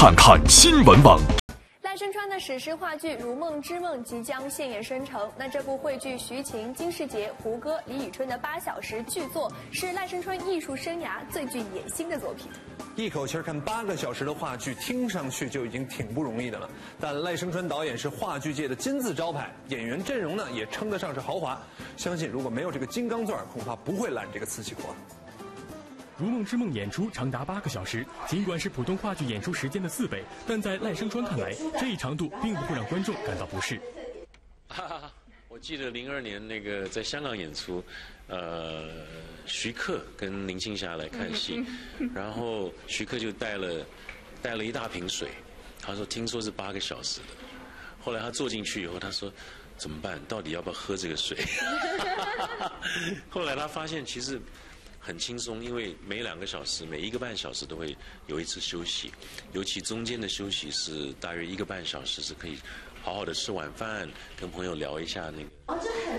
看看新闻网。赖声川的史诗话剧《如梦之梦》即将现演生成。那这部汇聚徐晴、金世杰、胡歌、李宇春的八小时巨作，是赖声川艺术生涯最具野心的作品。一口气儿看八个小时的话剧，听上去就已经挺不容易的了。但赖声川导演是话剧界的金字招牌，演员阵容呢也称得上是豪华。相信如果没有这个金刚钻，恐怕不会揽这个瓷器活。《如梦之梦》演出长达八个小时，尽管是普通话剧演出时间的四倍，但在赖声川看来，这一长度并不会让观众感到不适。哈哈，我记得零二年那个在香港演出，呃，徐克跟林青霞来看戏，然后徐克就带了带了一大瓶水，他说听说是八个小时的，后来他坐进去以后，他说怎么办？到底要不要喝这个水？后来他发现其实。很轻松，因为每两个小时、每一个半小时都会有一次休息，尤其中间的休息是大约一个半小时，是可以好好的吃晚饭，跟朋友聊一下那个。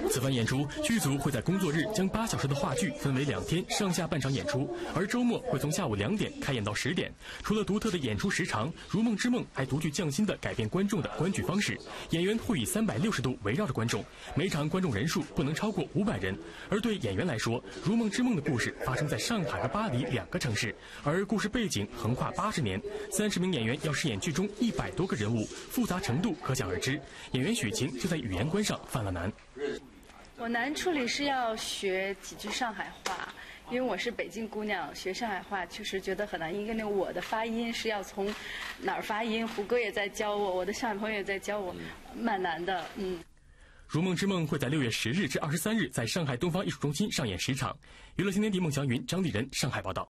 此番演出，剧组会在工作日将八小时的话剧分为两天上下半场演出，而周末会从下午两点开演到十点。除了独特的演出时长，《如梦之梦》还独具匠心的改变观众的观剧方式。演员会以三百六十度围绕着观众，每场观众人数不能超过五百人。而对演员来说，《如梦之梦》的故事发生在上海和巴黎两个城市，而故事背景横跨八十年，三十名演员要饰演剧中一百多个人物，复杂程度可想而知。演员许晴就在语言关上犯了难。我难处理是要学几句上海话，因为我是北京姑娘，学上海话确实觉得很难。因为那我的发音是要从哪儿发音，胡歌也在教我，我的上海朋友也在教我，蛮难的。嗯。《如梦之梦》会在六月十日至二十三日在上海东方艺术中心上演十场。娱乐新天地孟祥云、张立人上海报道。